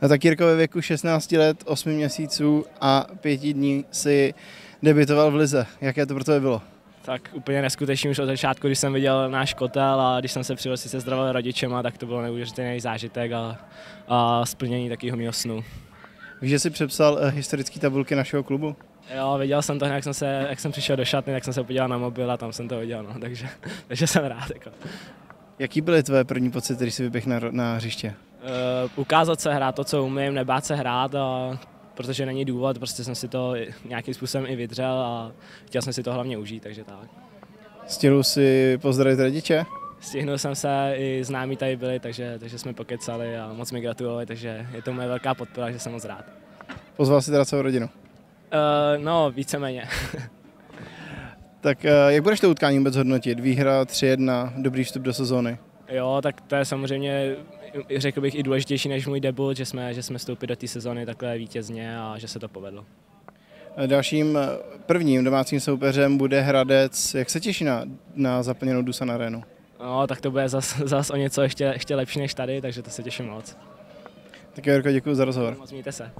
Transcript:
A tak Jirko ve věku 16 let, 8 měsíců a 5 dní si debitoval v Lize. Jaké to pro tebe bylo? Tak úplně neskutečný už od začátku, když jsem viděl náš kotel a když jsem se přivez se zdravil rodičema, tak to bylo neuvěřitelný zážitek a, a splnění takového mého snu. Víš, že jsi přepsal eh, historické tabulky našeho klubu? Jo, viděl jsem to, jak jsem, se, jak jsem přišel do šatny, tak jsem se podíval na mobil a tam jsem to viděl, no, takže, takže jsem rád. Jako. Jaký byly tvé první pocity, když jsi vyběhl na, na hřiště? Uh, ukázat se, hrát to, co umím, nebát se hrát, a, protože není důvod, prostě jsem si to nějakým způsobem i vydřel a chtěl jsem si to hlavně užít, takže tak. Stihl si pozdravit rodiče? Stihnul jsem se, i známí tady byli, takže, takže jsme pokecali a moc mi gratulovali, takže je to moje velká podpora, že jsem moc rád. Pozval si teda celou rodinu? Uh, no, víceméně. tak uh, jak budeš to utkání vůbec hodnotit? Výhra 3-1, dobrý vstup do sezóny? Jo, tak to je samozřejmě, řekl bych, i důležitější než můj debut, že jsme, že jsme vstoupili do té sezóny takhle vítězně a že se to povedlo. Dalším prvním domácím soupeřem bude Hradec. Jak se těší na, na zaplněnou Dusan Arenu? No, tak to bude zas, zas o něco ještě, ještě lepší než tady, takže to se těším moc. Tak Jirko, děkuji za rozhovor. Moc mějte se.